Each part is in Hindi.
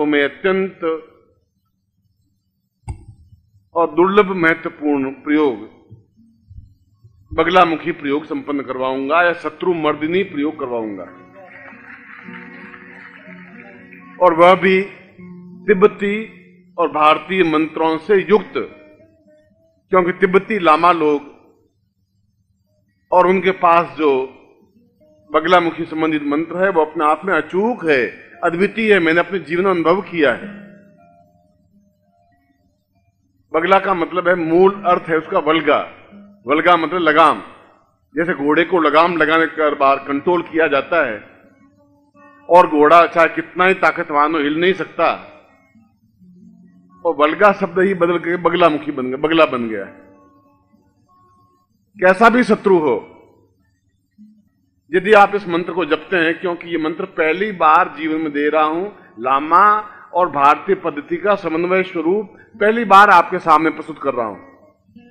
को मैं अत्यंत और दुर्लभ महत्वपूर्ण प्रयोग, बगलामुखी प्रयोग संपन्न करवाऊँगा या शत्रु मर्दिनी प्रयोग करवाऊँगा। और वह भी तिब्बती और भारतीय मंत्रों से युक्त, क्योंकि तिब्बती लामा लोग और उनके पास जो बगलामुखी संबंधित मंत्र है, वो अपने आप में अचूक है। अद्वितीय है, मैंने अपने जीवन में अनुभव किया है। बगला का मतलब है मूल अर्थ है उसका वलगा। वलगा मतलब लगाम। जैसे घोड़े को लगाम लगाने कर बार कंट्रोल किया जाता है, और घोड़ा चाहे कितना ही ताकतवान हो, हिल नहीं सकता। और बलगा शब्द ही बदल के बगला मुखी बन गया, बगला बन गया कैसा भी शत्रु हो यदि आप इस मंत्र को जपते हैं, क्योंकि ये मंत्र पहली बार जीवन में दे रहा हूँ, लामा और भारतीय पद्धति का समन्वय स्वरूप पहली बार आपके सामने प्रस्तुत कर रहा हूँ।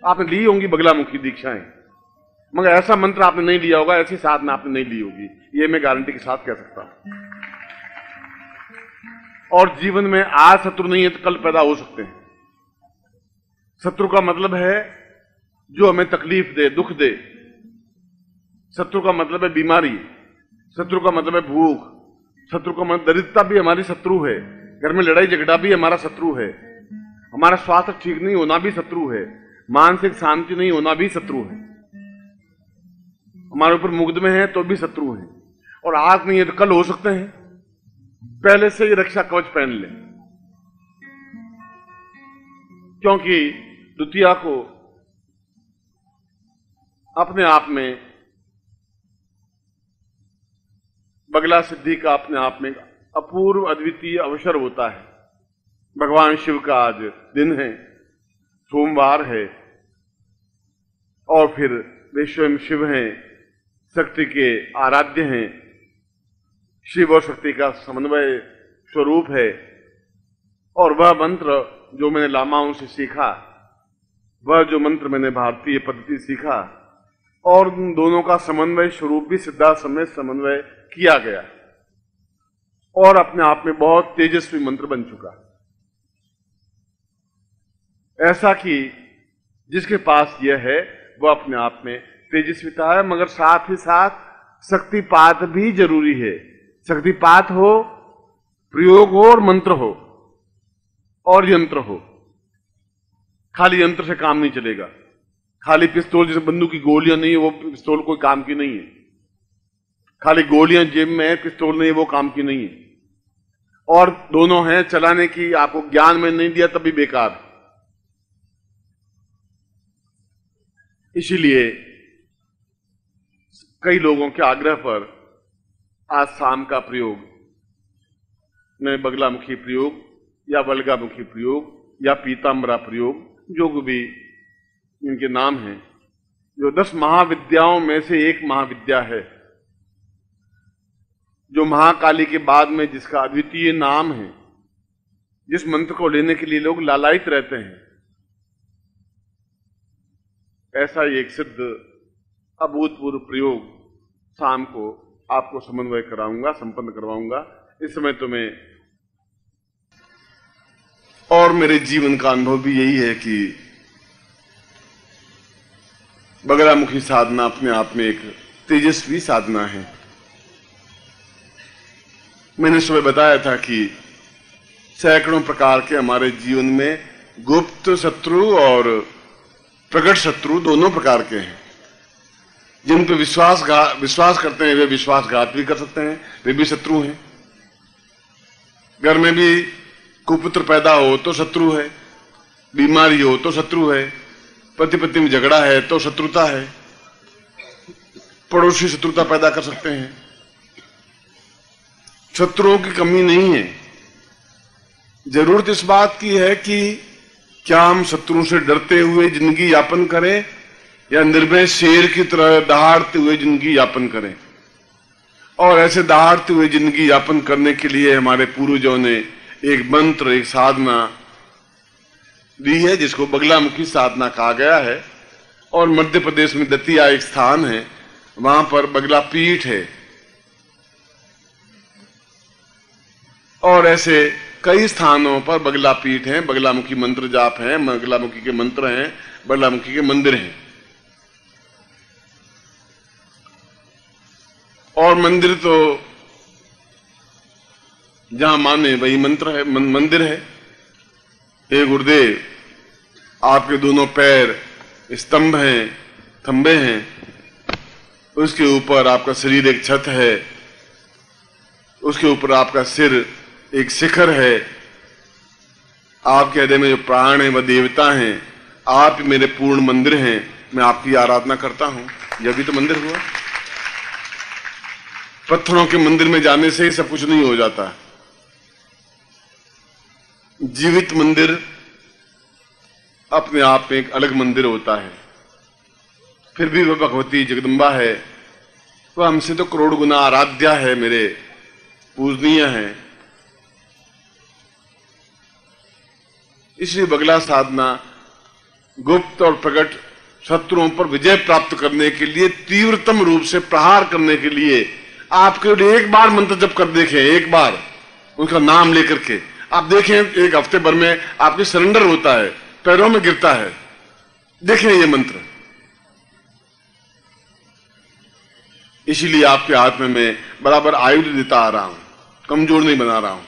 आपने ली होंगी बगलामुखी दीक्षाएँ, मगर ऐसा मंत्र आपने नहीं लिया होगा, ऐसी साधना आपने नहीं ली होगी। ये मैं गारंटी के साथ कह सकता हूँ। और जीवन में आज शत्रु नहीं है तो कल पैदा हो सकते हैं। शत्रु का मतलब है जो हमें तकलीफ़ दे, दुख दे शत्रु का मतलब है बीमारी, शत्रु का मतलब है भूख, शत्रु का मतलब दरिद्रता भी हमारी शत्रु है, घर में लड़ाई झगड़ा भी हमारा शत्रु है, हमारा स्वास्थ्य ठीक नहीं होना भी शत्रु है, मानसिक शांति नहीं होना भी शत्रु है, हमारे ऊपर मुकदमे हैं तो भी शत्रु है, और आज नहीं है तो कल हो सकते हैं, पहले से ही रक्षा कवच पहन ले, क्योंकि द्वितीया को अपने आप में बगला सिद्धि का अपने आप में अपूर्व अद्वितीय अवसर होता है। भगवान शिव का आज दिन है, सोमवार है, और फिर वे स्वयं शिव हैं, शक्ति के आराध्य हैं। शिव और शक्ति का समन्वय स्वरूप है, और वह मंत्र जो मैंने लामाओं से सीखा, वह जो मंत्र मैंने भारतीय पद्धति सीखा और उन दोनों का समन्वय स्वरूप भी सिद्धार्थ समय समन्वय किया गया। और अपने आप में बहुत तेजस्वी मंत्र बन चुका। ऐसा कि जिसके पास यह है, वह अपने आप में तेजस्विता है, मगर साथ ही साथ शक्तिपात भी ज़रूरी है। शक्तिपात हो, प्रयोग हो और मंत्र हो, और यंत्र हो। खाली यंत्र से काम नहीं चलेगा। खाली पिस्तौल जैसे बंदूक की गोलियाँ नहीं है, वो पिस्तौल कोई काम की नहीं है। खाली गोलियाँ जेब में है पिस्तौल नहीं, वो काम की नहीं है। और दोनों हैं चलाने की, आपको ज्ञान में नहीं दिया, तभी बेकार। इसीलिए कई लोगों के आग्रह पर आज शाम का प्रयोग में बगलामुखी प्रयोग, या बलगामुखी प्रयोग, या पीताम्बरा प्रयोग, जो भी इनके नाम हैं। जो दस महाविद्याओं में से एक महाविद्या है। जो महाकाली के बाद में जिसका अद्वितीय नाम है, जिस मंत्र को लेने के लिए लोग लालायित रहते हैं। ऐसा ही एक सिद्ध, अभूतपूर्व प्रयोग शाम को आपको समन्वय कराऊँगा, संपन्न करवाऊँगा। इस समय तो मैं और मेरे जीवन का अनुभव भी यही है कि बगलामुखी साधना अपने आप में एक तेजस्वी साधना है। मैंने सुबह बताया था कि सैकड़ों प्रकार के हमारे जीवन में गुप्त शत्रु और प्रकट शत्रु दोनों प्रकार के हैं। जिन पर विश्वास विश्वास करते हैं, वे विश्वासघात भी कर सकते हैं, वे भी शत्रु हैं। घर में भी कुपुत्र पैदा हो तो शत्रु है, बीमारी हो तो शत्रु है पति पत्नी में झगड़ा है तो शत्रुता है। पड़ोसी शत्रुता पैदा कर सकते हैं। शत्रुओं की कमी नहीं है। ज़रूरत इस बात की है कि क्या हम शत्रुओं से डरते हुए ज़िंदगी यापन करें, या निर्भय शेर की तरह दहाड़ते हुए ज़िंदगी यापन करें। और ऐसे दहाड़ते हुए ज़िंदगी यापन करने के लिए हमारे पूर्वजों ने एक मंत्र, एक साधना दी है, जिसको बगलामुखी साधना कहा गया है, और मध्य प्रदेश में दतिया एक स्थान है, वहाँ पर बगला पीठ है। और ऐसे कई स्थानों पर बगला पीठ है, बगलामुखी मंत्र जाप है, बगलामुखी के मंत्र हैं, बगलामुखी के मंदिर हैं। और मंदिर तो जहाँ माने वही मंत्र है मंदिर है। हे गुरुदेव, आपके दोनों पैर स्तंभ हैं, थंबे हैं, उसके ऊपर आपका शरीर एक छत है, उसके ऊपर आपका सिर एक शिखर है। आपके हृदय में जो प्राण है, वह देवता हैं, आप मेरे पूर्ण मंदिर हैं, मैं आपकी आराधना करता हूँ। यह भी तो मंदिर हुआ। पत्थरों के मंदिर में जाने से ही सब कुछ नहीं हो जाता। जीवित मंदिर अपने आप में एक अलग मंदिर होता है। फिर भी वह भगवती जगदम्बा है। वह हमसे तो करोड़ गुना आराध्या है, मेरे पूजनीय है। इसलिए बगला साधना गुप्त और प्रकट शत्रुओं पर विजय प्राप्त करने के लिए, तीव्रतम रूप से प्रहार करने के लिए, आपके लिए एक बार मंत्र जप कर देखें, एक बार उनका नाम लेकर के। आप देखें, एक हफ़्ते भर में आपके सरेंडर होता है, पैरों में गिरता है। देखें ये मंत्र। इसीलिए आपके हाथ में मैं बराबर आयुध देता आ रहा हूँ, कमज़ोर नहीं बना रहा हूँ।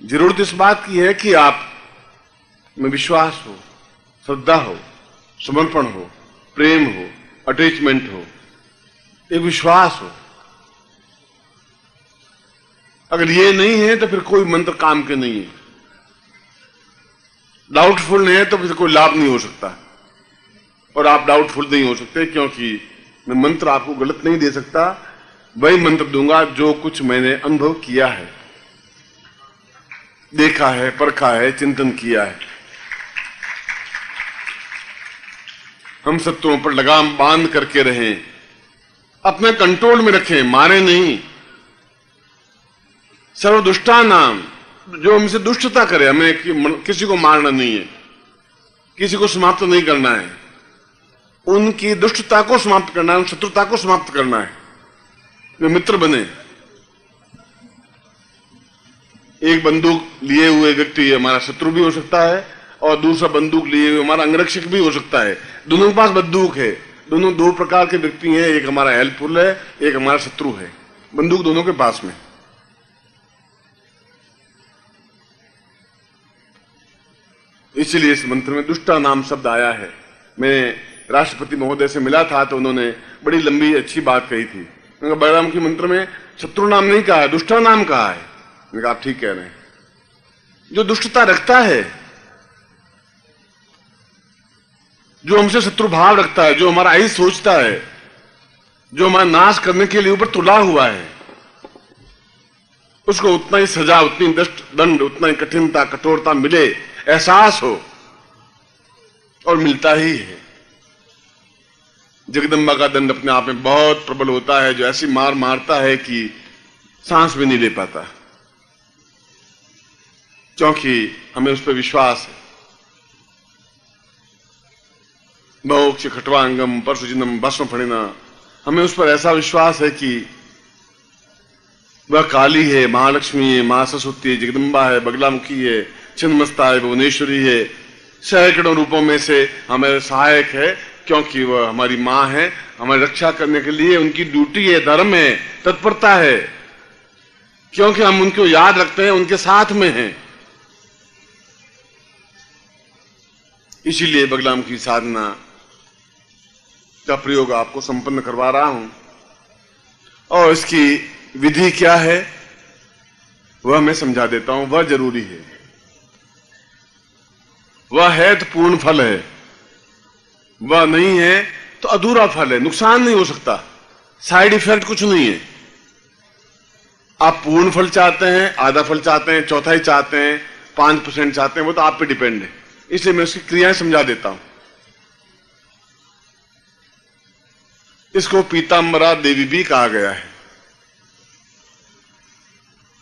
ज़रूरत इस बात की है कि आप में विश्वास हो, श्रद्धा हो, समर्पण हो, प्रेम हो अटैचमेंट हो, एक विश्वास हो। अगर ये नहीं है तो फिर कोई मंत्र काम के नहीं है। डाउटफुल नहीं है तो फिर कोई लाभ नहीं हो सकता। और आप डाउटफुल नहीं हो सकते, क्योंकि मैं मंत्र आपको गलत नहीं दे सकता। वही मंत्र दूँगा, जो कुछ मैंने अनुभव किया है। देखा है, परखा है, चिंतन किया है। हम शत्रुओं पर लगाम बाँध करके रहें। अपने कंट्रोल में रखें, मारे नहीं। सर्वदुष्टा नाम जो हमसे दुष्टता करे हमें कि, किसी को मारना नहीं है किसी को समाप्त नहीं करना है। उनकी दुष्टता को समाप्त करना है शत्रुता को समाप्त करना है। वे मित्र बने। एक बंदूक लिए हुए व्यक्ति हमारा शत्रु भी हो सकता है और दूसरा बंदूक लिए हुए हमारा अंगरक्षक भी हो सकता है। दोनों के पास बंदूक है। दोनों दो प्रकार के व्यक्ति हैं एक हमारा हेल्पफुल है एक हमारा शत्रु है। बंदूक दोनों के पास में। इसलिए इस मंत्र में दुष्टा नाम शब्द आया है। मैं राष्ट्रपति महोदय से मिला था तो उन्होंने बड़ी लंबी, अच्छी बात कही थी। बलराम की मंत्र में शत्रु नाम नहीं कहा है, दुष्टा नाम कहा है। मैंने कहा, आप ठीक कह रहे हैं। जो दुष्टता रखता है, जो हमसे शत्रु भाव रखता है, जो हमारा आई सोचता है, जो हमारा नाश करने के लिए ऊपर तुला हुआ है, उसको उतना ही सजा, उतनी दंड, उतना ही कठिनता, कठोरता मिले एहसास हो और मिलता ही है। जगदम्बा का दंड अपने आप में बहुत प्रबल होता है, जो ऐसी मार मारता है कि सांस भी नहीं ले पाता। क्योंकि हमें उस पर विश्वास है। मोक्ष खटवांगम परसुजिनम भस्म फणिना हमें उस पर ऐसा विश्वास है कि वह काली है, महालक्ष्मी है माँ सरस्वती है, जगदम्बा है, बगलामुखी है छिन्नमस्ता है भुवनेश्वरी है। सैकड़ों रूपों में से हमें सहायक है, क्योंकि वह हमारी माँ है। हमारी रक्षा करने के लिए उनकी ड्यूटी है, धर्म है, तत्परता है। क्योंकि हम उनको याद रखते हैं, उनके साथ में हैं। इसीलिए बगलाम की साधना का प्रयोग आपको संपन्न करवा रहा हूँ। और इसकी विधि क्या है, वह मैं समझा देता हूँ, वह ज़रूरी है। वह है तो पूर्ण फल है। वह नहीं है तो अधूरा फल है। नुकसान नहीं हो सकता। साइड इफ़ेक्ट कुछ नहीं है। आप पूर्ण फल चाहते हैं, आधा फल चाहते हैं चौथाई चाहते हैं, पाँच परसेंट चाहते हैं, वो तो आप पे डिपेंड है। इसलिए मैं उसकी क्रियाएँ समझा देता हूँ। इसको पीताम्बरा देवी भी कहा गया है।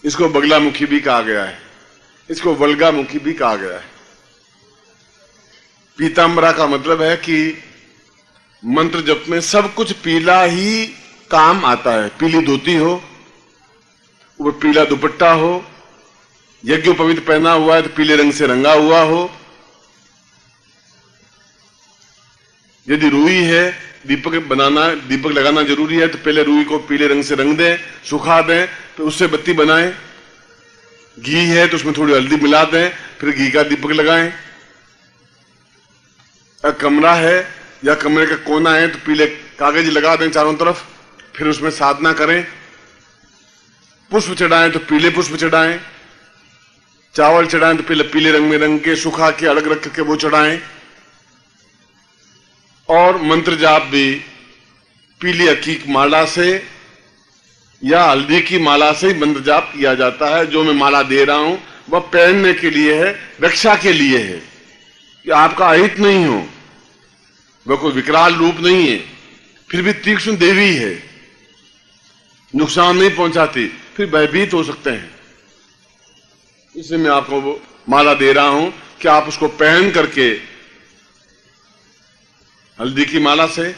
इसको बगलामुखी भी कहा गया है। इसको वल्गामुखी भी कहा गया है। पीताम्बरा का मतलब है कि मंत्र जप में सब कुछ पीला ही काम आता है। पीली धोती हो, वो पीला दुपट्टा हो, यज्ञ पवित्र पहना हुआ है तो पीले रंग से रंगा हुआ हो। यदि रुई है, दीपक बनाना, दीपक लगाना ज़रूरी है तो पहले रूई को पीले रंग से रंग दें, सुखा दें तो उससे बत्ती बनाएँ। घी है तो उसमें थोड़ी हल्दी मिला दें, फिर घी का दीपक लगाएँ। कमरा है, या कमरे का कोना है तो पीले कागज़ लगा दें चारों तरफ़, फिर उसमें साधना करें। पुष्प चढ़ाएँ तो पीले पुष्प चढ़ाएँ। चावल चढ़ाएँ तो पीले पीले रंग में रंग के, सुखा के, अलग रख के वो चढ़ाएँ। और मंत्र जाप भी, पीली अकीक माला से, या हल्दी की माला से ही मंत्र जाप किया जाता है। जो मैं माला दे रहा हूँ, वह पहनने के लिए है, रक्षा के लिए है। कि आपका अहित नहीं हो। वह कोई विकराल रूप नहीं है। फिर भी तीक्ष्ण देवी है। नुकसान नहीं पहुंचाती, फिर भयभीत हो सकते हैं। इसलिए मैं आपको माला दे रहा हूँ कि आप उसको पहन करके हल्दी की माला से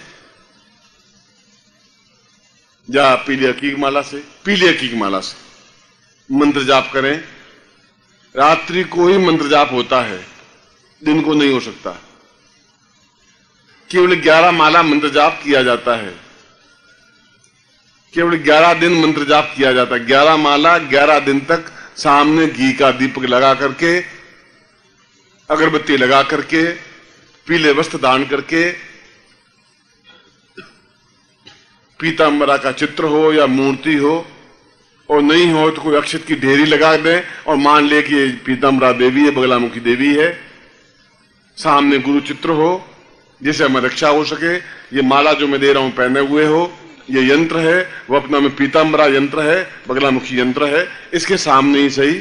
या पीली हकीक माला से, पीली हकीक माला से मंत्र जाप करें। रात्रि को ही मंत्र जाप होता है। दिन को नहीं हो सकता। केवल ग्यारह माला मंत्र जाप किया जाता है। केवल ग्यारह दिन मंत्र जाप किया जाता है। ग्यारह माला ग्यारह दिन तक सामने घी का दीपक लगा करके, अगरबत्ती लगा करके, पीले वस्त्र दान करके पीताम्बरा का चित्र हो या मूर्ति हो, और नहीं हो तो कोई अक्षत की ढेरी लगा दें और मान ले कि पीताम्बरा देवी है, बगलामुखी देवी है। सामने गुरु चित्र हो, जिसे हमें रक्षा हो सके। ये माला जो मैं दे रहा हूँ पहने हुए हो, ये यंत्र है, वो अपना में पीताम्बरा यंत्र है, बगलामुखी यंत्र है। इसके सामने ही सही।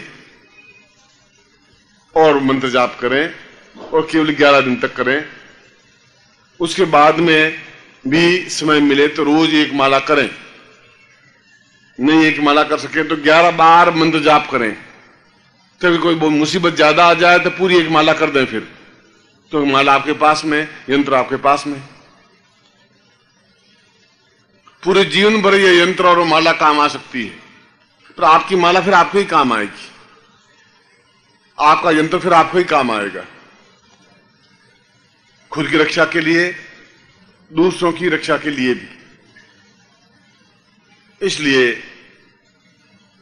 और मंत्र जाप करें, और केवल ग्यारह दिन तक करें। उसके बाद में भी समय मिले तो रोज एक माला करें। नहीं एक माला कर सके तो ग्यारह बार मंत्र जाप करें। कभी कोई मुसीबत ज़्यादा आ जाए तो पूरी एक माला कर दें फिर। तो माला आपके पास में, यंत्र आपके पास में। पूरे जीवन भर ये यंत्र और माला काम आ सकती है। पर आपकी माला फिर आपको ही काम आएगी। आपका यंत्र फिर आपको ही काम आएगा। खुद की रक्षा के लिए, दूसरों की रक्षा के लिए भी। इसलिए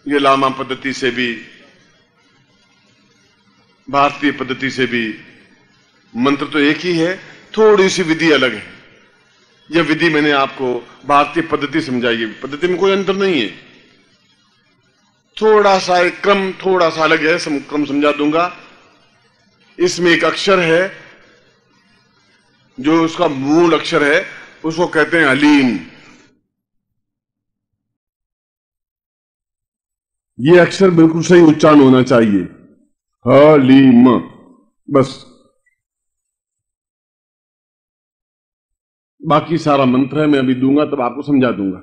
ये लामा पद्धति से भी, भारतीय पद्धति से भी मंत्र तो एक ही है थोड़ी सी विधि अलग है। यह विधि मैंने आपको भारतीय पद्धति समझाई है। पद्धति में कोई अंतर नहीं है। थोड़ा सा एक क्रम थोड़ा सा अलग है सम, क्रम समझा दूँगा। इसमें एक अक्षर है जो उसका मूल अक्षर है उसको कहते हैं अलीम ये अक्षर बिल्कुल सही उच्चारण होना चाहिए। हलीम बस। बाकी सारा मंत्र है, मैं अभी दूँगा, तब आपको समझा दूँगा।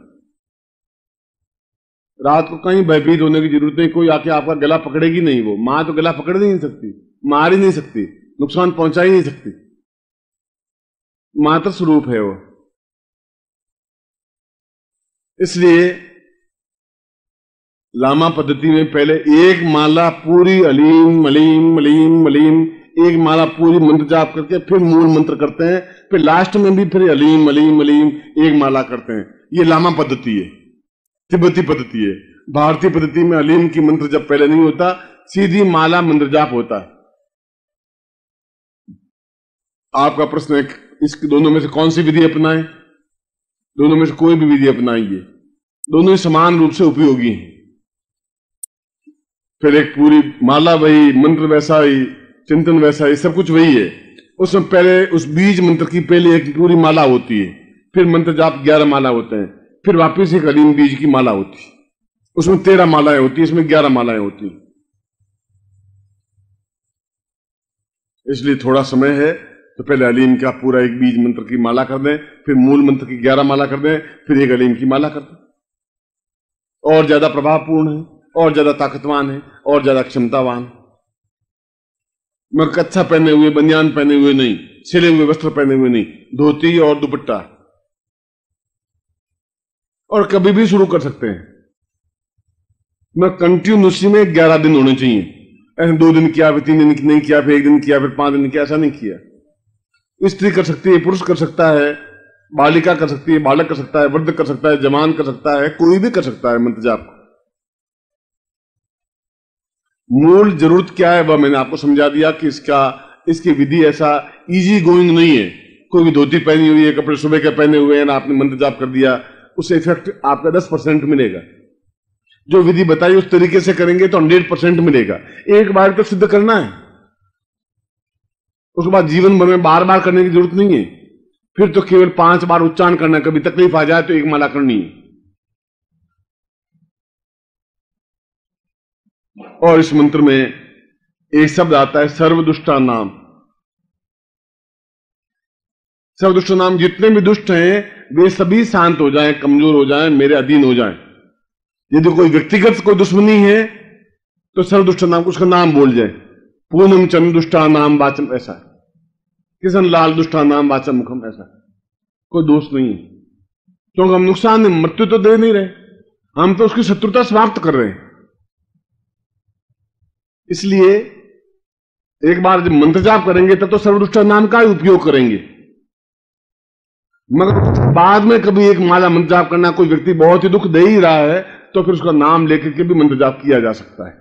रात को कहीं भयभीत होने की ज़रूरत नहीं, कोई आके आपका गला पकड़ेगी नहीं वो। माँ तो गला पकड़ नहीं सकती, मार ही नहीं सकती, नुकसान पहुँचा ही नहीं सकती। मात्र स्वरूप है वो। इसलिए लामा पद्धति में पहले एक माला पूरी अलीम, मलीम मलीम मलीम एक माला पूरी मंत्र जाप करके फिर मूल मंत्र करते हैं, फिर लास्ट में भी फिर अलीम अलीम अलीम एक माला करते हैं। ये लामा पद्धति है, तिब्बती पद्धति है। भारतीय पद्धति में अलीम की मंत्र जब पहले नहीं होता, सीधी माला मंत्र जाप होता है। आपका प्रश्न है इस दोनों में से कौन सी विधि अपनाएँ? दोनों में से कोई भी विधि अपनाइए। दोनों समान रूप से उपयोगी हैं। फिर एक पूरी माला, वही मंत्र वैसा ही चिंतन वैसा ही सब कुछ वही है। उसमें पहले, उस बीज मंत्र की पहले एक पूरी माला होती है। फिर मंत्र जाप ग्यारह माला होते हैं। फिर वापिस एक अलीम बीज की माला होती है। उसमें तेरह मालाएँ होती है, इसमें ग्यारह मालाएँ होती है। इसलिए थोड़ा समय है तो पहले अलीम का पूरा एक बीज मंत्र की माला कर दें, फिर मूल मंत्र की ग्यारह माला कर दें, फिर एक अलीम की माला कर दें। और ज़्यादा प्रभावपूर्ण है, और ज़्यादा ताकतवान है, और ज़्यादा क्षमतावान मैं कच्छा पहने हुए, बनियान पहने हुए नहीं, सिले हुए, वस्त्र पहने हुए नहीं, धोती और दुपट्टा। और कभी भी शुरू कर सकते हैं। मैं कंटिन्यूसली में ग्यारह दिन होने चाहिए। ऐसे दो दिन किया, फिर तीन दिन नहीं किया, फिर एक दिन किया, फिर पाँच दिन किया, ऐसा नहीं किया। स्त्री कर सकती है, पुरुष कर सकता है, बालिका कर सकती है, बालक कर सकता है, वृद्ध कर सकता है, जवान कर सकता है, कोई भी कर सकता है मंत्र जाप मूल ज़रूरत क्या है वह मैंने आपको समझा दिया कि इसका, इसकी विधि ऐसा इजी गोइंग नहीं है। कोई भी धोती पहनी हुई है, कपड़े सुबह के पहने हुए हैं, ना आपने मंत्र जाप कर दिया, उससे इफ़ेक्ट आपका दस परसेंट मिलेगा। जो विधि बताई उस तरीके से करेंगे तो हंड्रेड परसेंट मिलेगा। एक बार तो सिद्ध करना है। उसके बाद जीवन भर में बार बार करने की ज़रूरत नहीं है। फिर तो केवल पाँच बार उच्चारण करना कभी तकलीफ़ आ जाए तो एक माला करनी है। और इस मंत्र में एक शब्द आता है, सर्वदुष्टा नाम। सर्वदुष्ट नाम जितने भी दुष्ट हैं, वे सभी शांत हो जाएँ, कमज़ोर हो जाएँ, मेरे अधीन हो जाएँ। यदि कोई व्यक्तिगत कोई दुश्मनी है तो सर्वदुष्ट नाम, उसका नाम बोल जाए। पूनम चंद दुष्टा नाम वाचम ऐसा। किशन लाल दुष्टा नाम वाचम मुखम ऐसा। कोई दोष नहीं है। क्योंकि हम नुकसान, मृत्यु तो दे नहीं रहे। हम तो उसकी शत्रुता समाप्त कर रहे हैं। इसलिए एक बार जब मंत्र जाप करेंगे, तब तो सर्वदुष्ट नाम का ही उपयोग करेंगे। मगर बाद में कभी एक माला मंत्र जाप करना, कोई व्यक्ति बहुत ही दुख दे ही रहा है तो फिर उसका नाम लेकर के भी मंत्र जाप किया जा सकता है।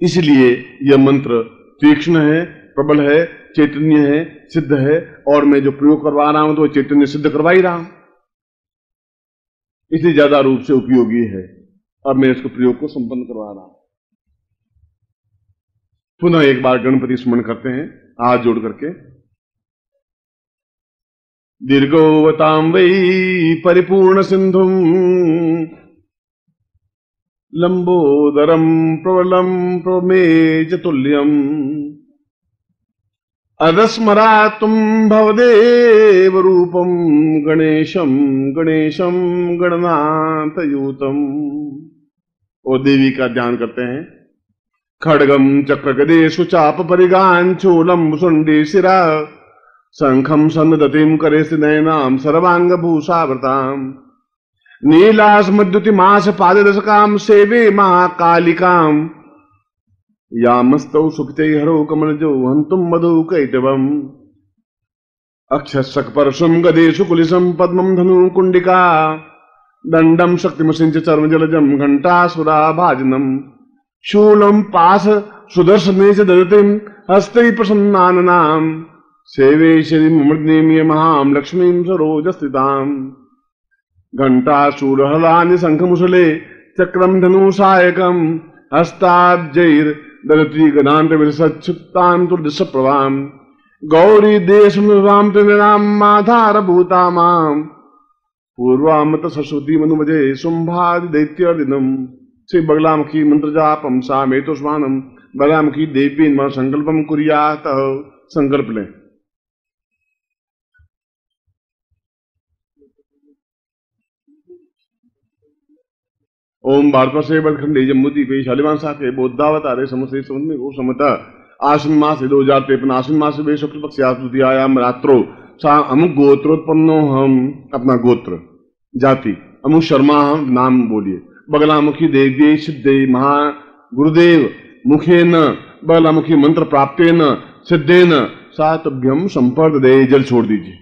इसलिए यह मंत्र तीक्ष्ण है, प्रबल है, चैतन्य है, सिद्ध है, और मैं जो प्रयोग करवा रहा हूँ तो चैतन्य सिद्ध करवा ही रहा हूँ। इसलिए ज़्यादा रूप से उपयोगी है। अब मैं इसको प्रयोग को संपन्न करवा रहा हूँ। पुनः एक बार गणपति स्मरण करते हैं, हाथ जोड़ करके। दीर्घोवतां वै प्रबलम लम्बोदरम् प्रबलम् अदस्मरा तुम भवदेव रूपम् गणेशम गणेशम् गणनाथयूतम्। और देवी का ध्यान करते हैं। खड़गम चक्र गदे सुचाप परिगान, चोलम सुंडी सिरा। शंखम सन्नदतिम करे नयनाम सर्वांग भूषावृताम नीलास मद्युति मास पाददशकाम, सेवे महाकालिकाम। यामस्तौ सुखित हरो कमलजो हंतुम मधु कैटवम। अक्षसक परशुम गदेशु कुलिसम पद्मम धनु कुंडिका दंडम शक्तिमसिंच जलजम घंटासुरा भाजनम शूलम पास सुदर्शने च ददतिम हस्ते प्रसन्नाननाम सेवे श्रीमृद्नेमीय महाम लक्ष्मीं सरोजस्थिताम्। घंटाशूरहलानि शङ्खमुसले चक्रम धनु सायकम् हस्ताब्जैर्दलती गणान्तविरसच्छुप्ताम् तुर्दशप्रभाम्। गौरी देशमुरां त्रिनाम माधारभूता माम् पूर्वामत सरस्वती मनुमजे शुंभादि दैत्यादिनम श्री बगलामुखी मंत्र जापम सा मेतोस्वानम बगलामुखी देवी मन संकल्पम कुरियात। संकल्प लें। ओम भारत से बदखंडे जम्मुदी पे शालिमान साथे बोधावतारे समसे समझ को समता। आश्विन मास दो हज़ार तिरपन आश्विन मास वे शुक्ल पक्ष आयाम रात्रो। अमुक गोत्रोत्पन्नो हम अपना गोत्र, जाति। अमुक शर्मा हम नाम बोलिए। बगलामुखी देवी सिद्धे महा गुरुदेव, मुखे न। बगलामुखी मंत्र प्राप्त न, सिद्धे न। सातभ्यम संपर्द दे, जल छोड़ दीजिए।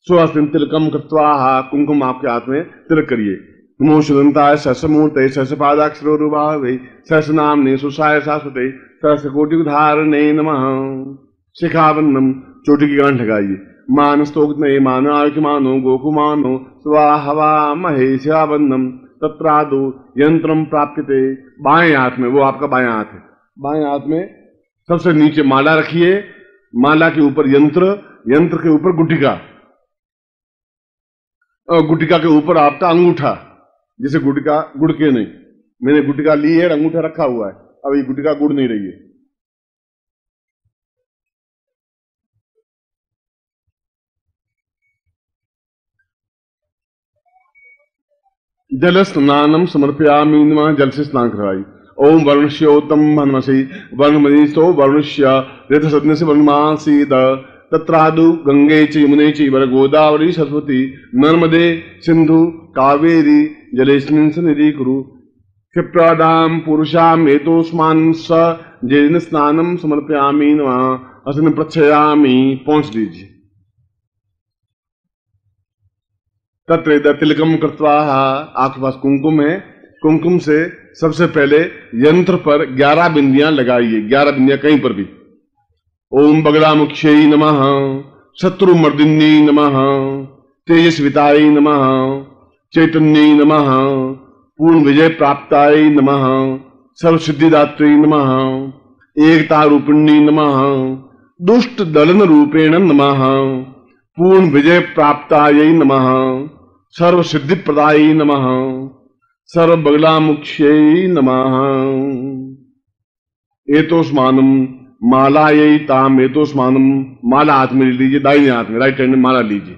सुहासिन तिलकम कृत्वा कुंकुम आपके हाथ में तिलक करिए। नमो सुदंताय सहसमूर्ते सहसपादाक्षरोरुभावे सहसनाम्ने सुसाय शाश्वते सहसकोटिधारणे नमः। शिखाबन्नम चोटी की गांठ लगाइए मानस्तोग्ने मानार्कमानो गोकुमानो स्वाहवा महे शिखाबन्नम तत्रादो यंत्रम प्राप्यते। बाएँ हाथ में, वो आपका बाएँ हाथ है। बाएँ हाथ में सबसे नीचे माला रखिए। माला के ऊपर यंत्र यंत्र के ऊपर गुटिका। गुटिका के ऊपर आपका अंगूठा, जैसे गुटिका, गुड़ के नहीं। मैंने गुटिका ली है, अंगूठा रखा हुआ है। अब ये गुटिका गुड़ नहीं रही है। जल स्नानम समर्पयामी जल से स्नान करवाई ओम वर्णश्योतम हनुमसी वर्णमनीषो वर्णश्य रथ सदन से वर्णमासीद। तत्रादु गंगे च यमुने च वर गोदावरी सरस्वती, नर्मदे सिंधु कावेरी, जलेस्मिन् सन्निधि कुरु क्षिप्रदाम पुरुषाम हेतोस्मान स जेन स्नानम समर्पयामी नमः असन प्रक्षयामी पहुँच लीजिए तत्र तिलकम कृत्वा आपके पास कुंकुम है कुंकुम से सबसे पहले यंत्र पर ग्यारह बिंदियाँ लगाइए, ग्यारह बिंदियाँ कहीं पर भी। ओम बगला मुख्य नमः शत्रु मर्दिनी नमः, तेजस्विताय नमः, चैतन्य नमः पूर्ण विजय प्राप्ताय नमः सर्व सिद्धिदात्री नमः एकता रूपिणी नमः दुष्ट दलन रूपेण नमः पूर्ण विजय प्राप्ताय नमः। सर्व सिद्धि प्रदाय नमः। सर्व बगला मुख्य नमः। एतोस्मानम माला यही ताम एतोस्मानम माला हाथ में लीजिए, दाहिने हाथ में राइट हैंड में माला लीजिए।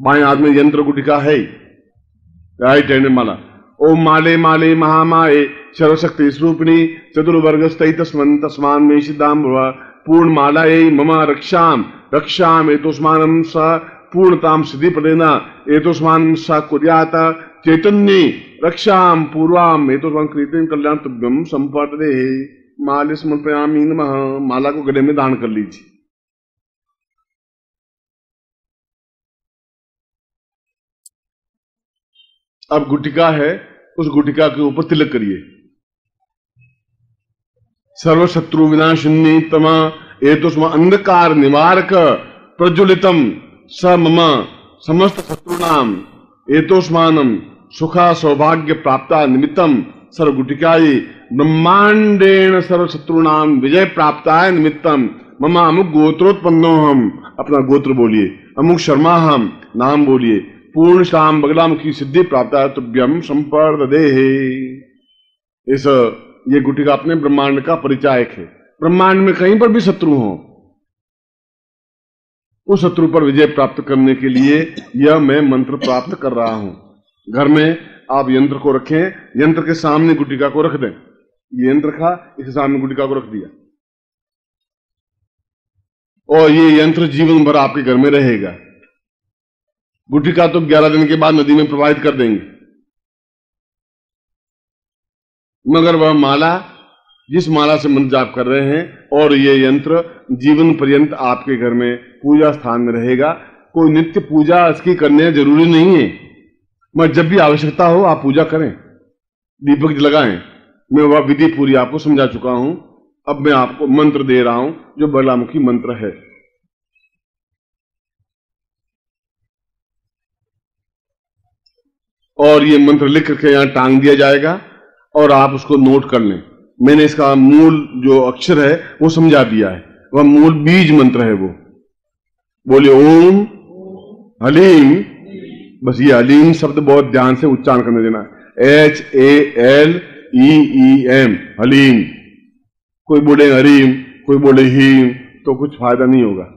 बाएँ हाथ में यंत्र गुटिका है। राइट हैंड में माला। ओम माले माले महामाए सर्वशक्ति स्वरूपिणी, चतुर्वर्ग तस्मन तस्मान में सिद्धाम पूर्ण माला मम रक्षाम। रक्षाम एतोस्मानम स पूर्णताम सिद्धि प्रदेना एतोस्मान सा कुर्यात। चैतन्य रक्षाम पूर्वाम एतोस्मान कृतिम कल्याण तुभ्यम संपर्दे माले समर्पयामी नमः। माला को गले में दान कर लीजिए। अब गुटिका है, उस गुटिका के ऊपर तिलक करिए। सर्व शत्रु विनाशिनी तमा तो अंधकार निवारक प्रज्वलितम स मम समस्त शत्रुनाम एतोस्मानम सुखा सौभाग्य प्राप्ता निमित्तम सर्वगुटिकाई ब्रह्मांडेण सर्व शत्रुनाम विजय प्राप्ताय निमित्तम मम अमुक गोत्रोत्पन्नो हम अपना गोत्र बोलिए, अमुक शर्मा हम नाम बोलिए पूर्ण शाम बगलाम की सिद्धि प्राप्त है तुभ्यम संपर्द दे इस ये गुटिका अपने ब्रह्मांड का परिचायक है। ब्रह्मांड में कहीं पर भी शत्रु हो उस शत्रु पर विजय प्राप्त करने के लिए यह मैं मंत्र प्राप्त कर रहा हूँ। घर में आप यंत्र को रखें, यंत्र के सामने गुटिका को रख दें। ये यंत्र था इसके सामने गुटिका को रख दिया। और ये यंत्र जीवन भर आपके घर में रहेगा। गुटिका तो 11 दिन के बाद नदी में प्रवाहित कर देंगे। मगर वह माला जिस माला से मंत्र जाप कर रहे हैं और ये यंत्र जीवन पर्यंत आपके घर में पूजा स्थान में रहेगा। कोई नित्य पूजा इसकी करने ज़रूरी नहीं है। मगर जब भी आवश्यकता हो, आप पूजा करें। दीपक लगाएँ मैं वह विधि पूरी आपको समझा चुका हूँ। अब मैं आपको मंत्र दे रहा हूँ, जो बलामुखी मंत्र है। और ये मंत्र लिख करके यहाँ टांग दिया जाएगा और आप उसको नोट कर लें। मैंने इसका मूल जो अक्षर है, वो समझा दिया है। वह मूल बीज मंत्र है वो। बोले, ओम हलीम। बस ये हलीम शब्द बहुत ध्यान से उच्चारण करने देना H A L E E M haleem. कोई बोले हरीम, कोई बोले हीम तो कुछ फ़ायदा नहीं होगा।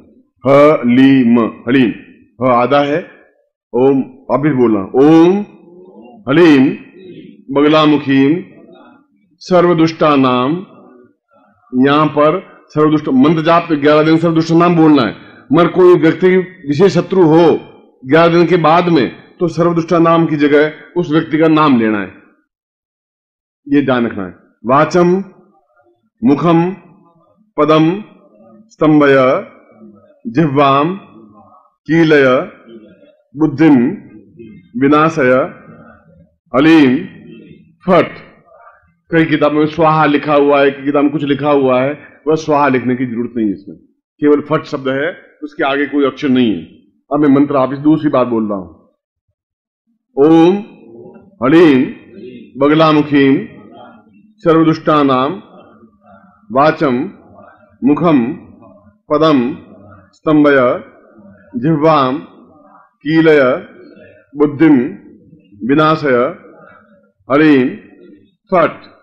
ह हलीम हलीम। ह आधा है। ओम अभी बोलना। ओम हलीम, बगलामुखीम। सर्वदुष्टा नाम यहाँ पर सर्वदुष्ट मंत्र जाप ग्यारह दिन सर्वदुष्ट नाम बोलना है। मगर कोई व्यक्ति, विशेष शत्रु हो, ग्यारह दिन के बाद में तो सर्वदुष्टा नाम की जगह उस व्यक्ति का नाम लेना है। ये ध्यान रखना है। वाचम, मुखम, पदम, स्तंभय, जिह्वाम, कीलय, बुद्धिम, विनाशय, अलीम, फट। कई किताबों में स्वाहा लिखा हुआ है, कई किताब में कुछ लिखा हुआ है वह स्वाहा लिखने की ज़रूरत नहीं है इसमें। केवल फट शब्द है, उसके आगे कोई अक्षर नहीं है। अब मैं मंत्र आप दूसरी बात बोल रहा हूँ। ओम हलीम बगलामुखीम सर्वदुष्टा नाम वाचम मुखम पदम स्तंभय जिह्वाम कीलय बुद्धिम विनाशय हलीम फट।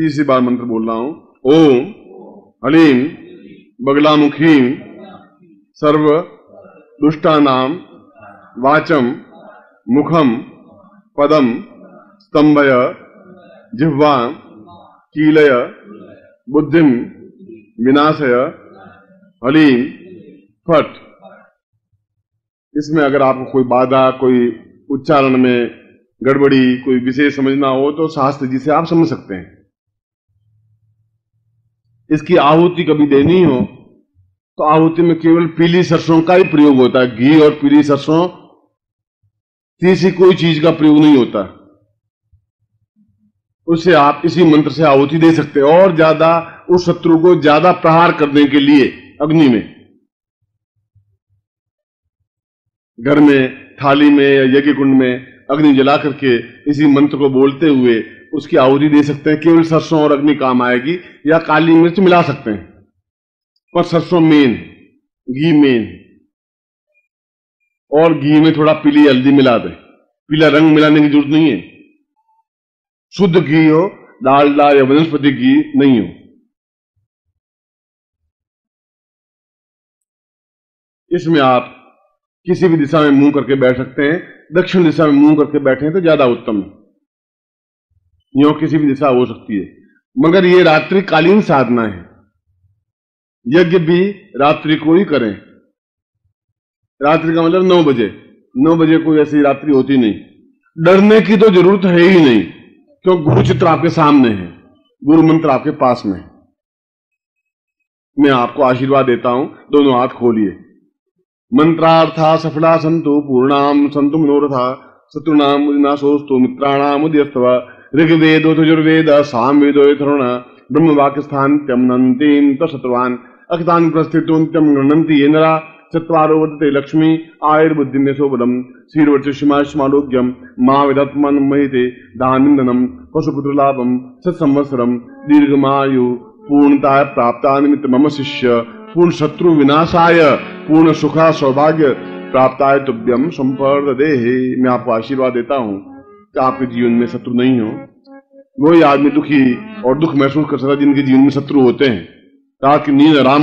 तीसरी बार मंत्र बोल रहा हूँ। ओम, हलीम बगलामुखी सर्व, दुष्टानाम, वाचम, मुखम, पदम, स्तंभय, जिह्वा, कीलय, बुद्धिम, विनाशय, हलीम, फट। इसमें अगर आपको कोई बाधा, कोई उच्चारण में गड़बड़ी, कोई विषय समझना हो तो शास्त्र जी से आप समझ सकते हैं। इसकी आहुति कभी देनी हो तो आहुति में केवल पीली सरसों का ही प्रयोग होता है। घी और पीली सरसों तीसरी कोई चीज़ का प्रयोग नहीं होता। उससे आप इसी मंत्र से आहुति दे सकते हैं, और ज़्यादा उस शत्रु को ज़्यादा प्रहार करने के लिए अग्नि में। घर में, थाली में या यज्ञ कुंड में अग्नि जला करके इसी मंत्र को बोलते हुए उसकी आहुति दे सकते हैं, केवल सरसों और अग्नि काम आएगी, या काली मिर्च मिला सकते हैं। पर सरसों मेन, घी मेन, और घी में थोड़ा पीली हल्दी मिला दे। पीला रंग मिलाने की ज़रूरत नहीं है। शुद्ध घी हो डालडा या वनस्पति घी नहीं हो। इसमें आप किसी भी दिशा में मुँह करके बैठ सकते हैं, दक्षिण दिशा में मुँह करके बैठे तो ज़्यादा उत्तम है। यो किसी भी दिशा हो सकती है। मगर ये रात्रि कालीन साधना है। यज्ञ भी रात्रि को ही करें। रात्रि का मतलब नौ बजे। नौ बजे कोई ऐसी रात्रि होती नहीं। डरने की तो ज़रूरत है ही नहीं, क्यों? गुरु चित्र आपके सामने है। गुरु मंत्र आपके पास में है। मैं आपको आशीर्वाद देता हूँ। दोनों हाथ खोलिए। मंत्रार्था सफला संतु पूर्णाम संतु मनोरथा शत्रुनाम उदिनाशोस्तु मित्राणाम उदयस्तव ऋग्वेदो यजुर्वेद साम वेदो यथरुण ब्रह्म वाक्य स्थान त्यमनंतीम तत्वान अखतान प्रस्थितोन्त्यम गृणंती ये नरा, चत्वारो वदते लक्ष्मी, आयुर्बुद्धि शोभनम श्रीर्वचिष्माश्मालोग्यम माँ विदत्मन महिते दानिंदनम पशुपुत्र लाभम सत्संवत्सरम, दीर्घमायु पूर्णता प्राप्त निमित्त मम शिष्य पूर्ण शत्रु विनाशाय पूर्ण सुखा सौभाग्य प्राप्ताय तुभ्यम संपर्द दे मैं आपको आशीर्वाद देता हूँ। आपके जीवन में शत्रु नहीं हो वही आदमी दुखी और दुख महसूस कर सकता जिनके जीवन में शत्रु होते हैं। ताकि नींद आराम